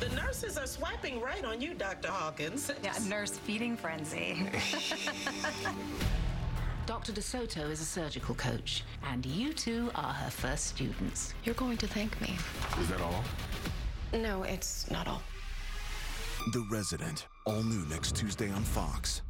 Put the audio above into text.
The nurses are swiping right on you, Dr. Hawkins. Yeah, nurse feeding frenzy. Dr. DeSoto is a surgical coach, and you two are her first students. You're going to thank me. Is that all? No, it's not all. The Resident, all new next Tuesday on Fox.